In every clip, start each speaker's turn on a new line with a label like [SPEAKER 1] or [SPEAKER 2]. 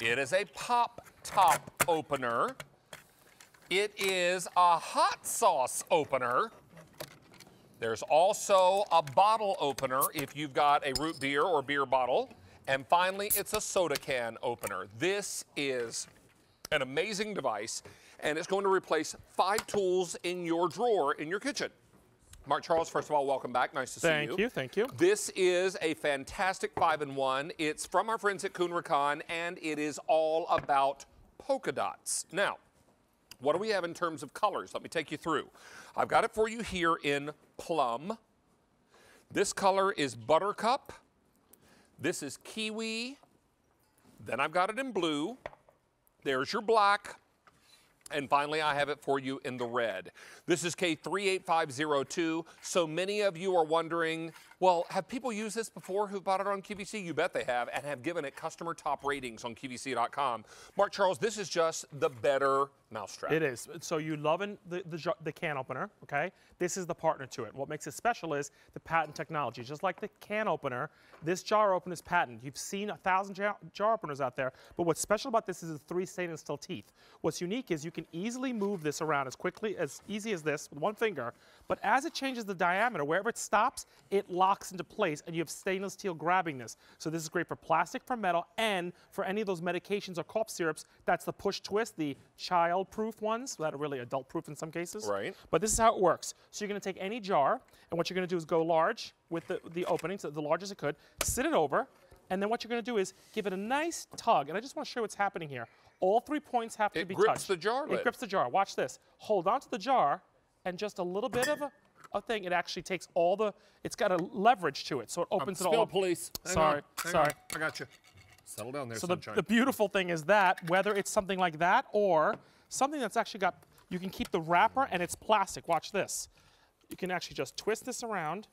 [SPEAKER 1] It is a pop top opener. It is a hot sauce opener. There's also a bottle opener if you've got a root beer or beer bottle. And finally, it's a soda can opener. This is an amazing device, and it's going to replace five tools in your drawer in your kitchen. Mark Charles, first of all, welcome back. Nice to
[SPEAKER 2] thank
[SPEAKER 1] see you.
[SPEAKER 2] Thank you, thank you.
[SPEAKER 1] This is a fantastic five and one. It's from our friends at Rikon, and it is all about polka dots. Now, what do we have in terms of colors? Let me take you through. I've got it for you here in plum. This color is buttercup. This is kiwi. Then I've got it in blue. There's your black. And finally, I have it for you in the red. This is K38502. So many of you are wondering, well, have people used this before who bought it on QVC? You bet they have, and have given it customer top ratings on QVC.com. Mark Charles, this is just the better mousetrap.
[SPEAKER 2] It is. So you loving the, the, the, can opener, okay? This is the partner to it. What makes it special is the patent technology. Just like the can opener, this jar opener is patent. You've seen a thousand jar, jar openers out there, but what's special about this is the three stainless steel teeth. What's unique is you can easily move this around as quickly, as easy as this with one finger, but as it changes the diameter, wherever it stops, it locks into place and you have stainless steel grabbing this. So this is great for plastic, for metal, and for any of those medications or cough syrups, that's the push twist, the child child-proof ones that are really adult-proof in some cases.
[SPEAKER 1] Right.
[SPEAKER 2] But this is how it works. So you're going to take any jar, and what you're going to do is go large with the, the opening, so the largest it could, sit it over, and then what you're going to do is give it a nice tug. And I just want to show what's happening here. All three points have to be
[SPEAKER 1] touched. It
[SPEAKER 2] grips
[SPEAKER 1] the jar lid.
[SPEAKER 2] It grips the jar. Watch this. Hold on to the jar, and just a little bit of a, a thing, it actually takes all the, it's got a leverage to it, so it opens
[SPEAKER 1] um,
[SPEAKER 2] it all.
[SPEAKER 1] police. Hang
[SPEAKER 2] sorry,
[SPEAKER 1] on,
[SPEAKER 2] sorry.
[SPEAKER 1] On. I got you. Settle down there,
[SPEAKER 2] so
[SPEAKER 1] the,
[SPEAKER 2] the, beautiful thing is that whether it's something like that or something that's actually got, you can keep the wrapper and it's plastic. Watch this. You can actually just twist this around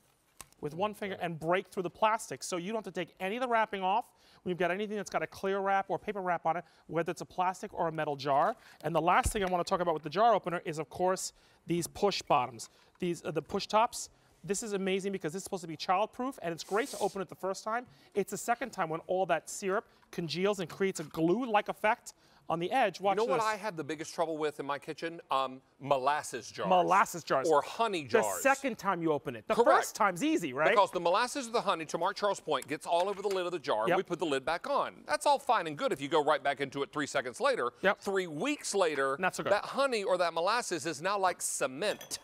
[SPEAKER 2] with one finger and break through the plastic. So you don't have to take any of the wrapping off when you've got anything that's got a clear wrap or paper wrap on it, whether it's a plastic or a metal jar. And the last thing I want to talk about with the jar opener is, of course, these push bottoms. These are the push tops. This is amazing because this is supposed to be child-proof, and it's great to open it the first time. It's the second time when all that syrup congeals and creates a glue-like effect on the edge. Watch
[SPEAKER 1] You know
[SPEAKER 2] this.
[SPEAKER 1] what I have the biggest trouble with in my kitchen? Um, molasses jars.
[SPEAKER 2] Molasses jars.
[SPEAKER 1] Or honey jars.
[SPEAKER 2] The second time you open it. The
[SPEAKER 1] Correct.
[SPEAKER 2] first time's easy, right?
[SPEAKER 1] Because the molasses or the honey, to Mark Charles' point, gets all over the lid of the jar,
[SPEAKER 2] yep.
[SPEAKER 1] and we put the lid back on. That's all fine and good if you go right back into it three seconds later.
[SPEAKER 2] Yep.
[SPEAKER 1] Three weeks later,
[SPEAKER 2] Not so good.
[SPEAKER 1] that honey or that molasses is now like cement.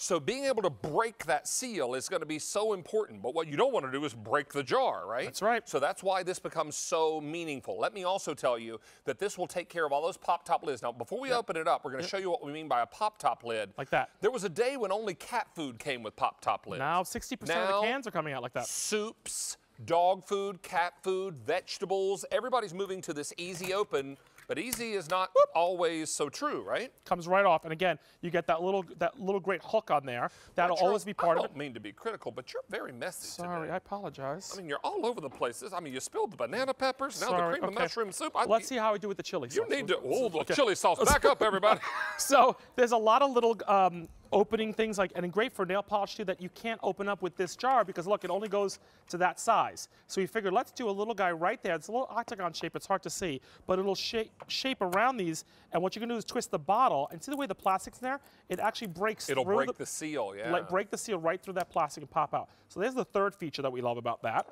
[SPEAKER 1] So being able to break that seal is going to be so important. But what you don't want to do is break the jar, right?
[SPEAKER 2] That's right.
[SPEAKER 1] So that's why this becomes so meaningful. Let me also tell you that this will take care of all those pop top lids. Now, before we yep. open it up, we're going to yep. show you what we mean by a pop top lid.
[SPEAKER 2] Like that.
[SPEAKER 1] There was a day when only cat food came with pop top lids.
[SPEAKER 2] Now 60%
[SPEAKER 1] now,
[SPEAKER 2] of the cans are coming out like that.
[SPEAKER 1] Soups, dog food, cat food, vegetables. Everybody's moving to this easy open but easy is not Whoop. always so true, right?
[SPEAKER 2] Comes right off, and again, you get that little that little great hook on there. That'll always be part
[SPEAKER 1] of
[SPEAKER 2] it.
[SPEAKER 1] I don't mean to be critical, but you're very messy
[SPEAKER 2] Sorry,
[SPEAKER 1] today.
[SPEAKER 2] I apologize.
[SPEAKER 1] I mean, you're all over the places. I mean, you spilled the banana peppers, now
[SPEAKER 2] Sorry,
[SPEAKER 1] the cream
[SPEAKER 2] okay.
[SPEAKER 1] of mushroom soup. I,
[SPEAKER 2] Let's see how I do with the chili
[SPEAKER 1] you
[SPEAKER 2] sauce.
[SPEAKER 1] You need to, oh, the
[SPEAKER 2] okay.
[SPEAKER 1] chili sauce. Back up, everybody.
[SPEAKER 2] so there's a lot of little um, opening things like, and great for nail polish too, that you can't open up with this jar because look, it only goes to that size. So we figured let's do a little guy right there. It's a little octagon shape, it's hard to see, but it'll shape, shape around these. And what you're gonna do is twist the bottle, and see the way the plastic's there? It actually breaks
[SPEAKER 1] It'll break
[SPEAKER 2] the,
[SPEAKER 1] the seal, yeah.
[SPEAKER 2] Like break the seal right through that plastic and pop out. So there's the third feature that we love about that.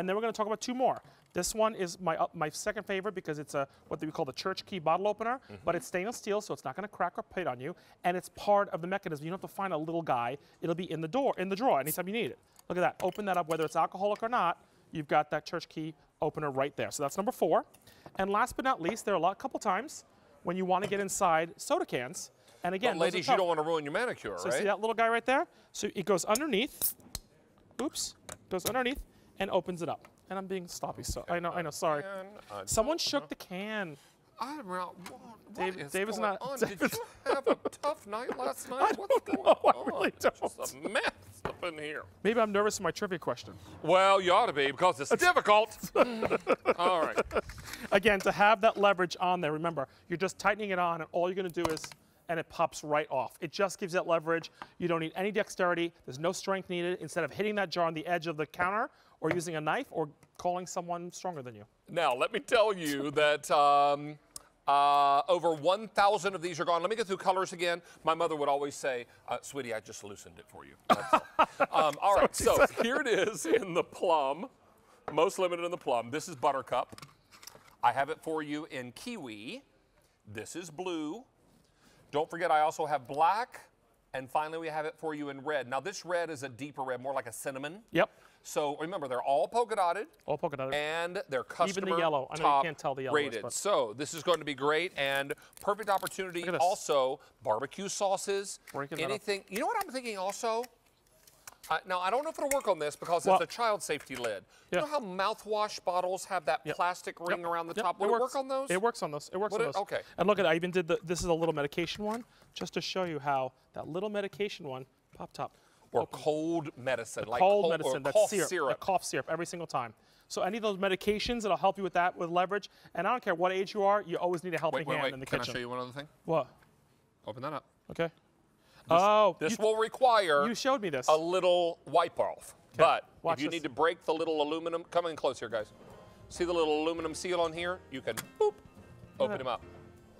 [SPEAKER 2] And then we're gonna talk about two more. This one is my uh, my second favorite because it's a what we call the church key bottle opener, mm -hmm. but it's stainless steel, so it's not going to crack or pit on you, and it's part of the mechanism. You don't have to find a little guy; it'll be in the door, in the drawer, anytime you need it. Look at that. Open that up, whether it's alcoholic or not. You've got that church key opener right there. So that's number four. And last but not least, there are a lot, couple times when you want to get inside soda cans. And again,
[SPEAKER 1] but ladies, you don't want to ruin your manicure,
[SPEAKER 2] so
[SPEAKER 1] right?
[SPEAKER 2] see that little guy right there? So it goes underneath. Oops, goes underneath and opens it up. And I'm being sloppy, so I know, I know, sorry. Someone shook the can.
[SPEAKER 1] I'm not. What,
[SPEAKER 2] Dave,
[SPEAKER 1] is
[SPEAKER 2] Dave is not.
[SPEAKER 1] On?
[SPEAKER 2] Dave
[SPEAKER 1] Did you have a tough night last night?
[SPEAKER 2] I
[SPEAKER 1] What's
[SPEAKER 2] don't
[SPEAKER 1] going
[SPEAKER 2] know, I
[SPEAKER 1] on?
[SPEAKER 2] really
[SPEAKER 1] It's
[SPEAKER 2] don't.
[SPEAKER 1] Just a mess up in here.
[SPEAKER 2] Maybe I'm nervous in my trivia question.
[SPEAKER 1] Well, you ought to be because it's difficult. All right.
[SPEAKER 2] Again, to have that leverage on there, remember, you're just tightening it on, and all you're going to do is and it pops right off. It just gives that leverage. You don't need any dexterity. There's no strength needed. Instead of hitting that jar on the edge of the counter or using a knife, or calling someone stronger than you.
[SPEAKER 1] Now, let me tell you that um, uh, over 1,000 of these are gone. Let me go through colors again. My mother would always say, uh, sweetie, I just loosened it for you. All. um, all right, so here it is in the plum, most limited in the plum. This is buttercup. I have it for you in kiwi. This is blue. Don't forget, I also have black. And finally, we have it for you in red. Now, this red is a deeper red, more like a cinnamon.
[SPEAKER 2] Yep.
[SPEAKER 1] So remember, they're all polka dotted
[SPEAKER 2] All polka dotted.
[SPEAKER 1] and they're customer
[SPEAKER 2] yellow. I know you can't tell the yellows,
[SPEAKER 1] rated. So this is going to be great and perfect opportunity. Also, barbecue sauces,
[SPEAKER 2] Breaking
[SPEAKER 1] anything. You know what I'm thinking also? I, now I don't know if it'll work on this because
[SPEAKER 2] Well-
[SPEAKER 1] it's a child safety lid.
[SPEAKER 2] Yeah.
[SPEAKER 1] You know how mouthwash bottles have that
[SPEAKER 2] Yep.
[SPEAKER 1] plastic ring
[SPEAKER 2] Yep.
[SPEAKER 1] around the
[SPEAKER 2] Yep,
[SPEAKER 1] top? Would it,
[SPEAKER 2] works.
[SPEAKER 1] work on those?
[SPEAKER 2] It works on those. It works
[SPEAKER 1] Would
[SPEAKER 2] on
[SPEAKER 1] it?
[SPEAKER 2] those.
[SPEAKER 1] Okay.
[SPEAKER 2] And look at, I even did the. This is a little medication one, just to show you how that little medication one, pop top,
[SPEAKER 1] Or cold medicine, like
[SPEAKER 2] cold
[SPEAKER 1] cold
[SPEAKER 2] medicine, that's
[SPEAKER 1] cough
[SPEAKER 2] syrup,
[SPEAKER 1] syrup.
[SPEAKER 2] cough syrup every single time. So any of those medications that'll help you with that with leverage. And I don't care what age you are, you always need a helping
[SPEAKER 1] Wait, wait,
[SPEAKER 2] hand
[SPEAKER 1] wait.
[SPEAKER 2] in the
[SPEAKER 1] Can
[SPEAKER 2] kitchen.
[SPEAKER 1] I show you one other thing?
[SPEAKER 2] What?
[SPEAKER 1] Open that up.
[SPEAKER 2] Okay. Oh,
[SPEAKER 1] This will require
[SPEAKER 2] you showed me this.
[SPEAKER 1] a little wipe off. But
[SPEAKER 2] watch
[SPEAKER 1] if you
[SPEAKER 2] this.
[SPEAKER 1] need to break the little aluminum, come in close here, guys. See the little aluminum seal on here? You can boop, open them up.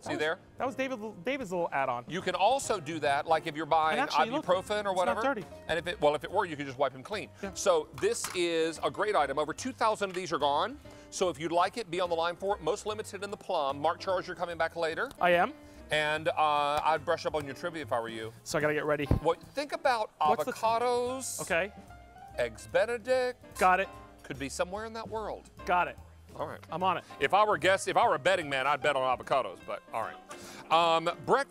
[SPEAKER 1] See
[SPEAKER 2] That was-
[SPEAKER 1] there?
[SPEAKER 2] That was David, David's little add-on.
[SPEAKER 1] You can also do that, like if you're buying
[SPEAKER 2] actually, look,
[SPEAKER 1] ibuprofen or
[SPEAKER 2] it's not
[SPEAKER 1] whatever.
[SPEAKER 2] dirty.
[SPEAKER 1] And if it, well, if it were, you could just wipe them clean.
[SPEAKER 2] Yeah.
[SPEAKER 1] So this is a great item. Over 2,000 of these are gone. So if you'd like it, be on the line for it. Most limited in the plum. Mark Charles, you're coming back later.
[SPEAKER 2] I am.
[SPEAKER 1] And uh, I'd brush up on your trivia if I were you.
[SPEAKER 2] So I gotta get ready.
[SPEAKER 1] What, think about
[SPEAKER 2] What's
[SPEAKER 1] avocados,
[SPEAKER 2] Okay.
[SPEAKER 1] eggs Benedict.
[SPEAKER 2] Got it.
[SPEAKER 1] Could be somewhere in that world.
[SPEAKER 2] Got it.
[SPEAKER 1] All right.
[SPEAKER 2] I'm on it.
[SPEAKER 1] If I were a guest, if I were a betting man, I'd bet on avocados. But all right. Um, breakfast.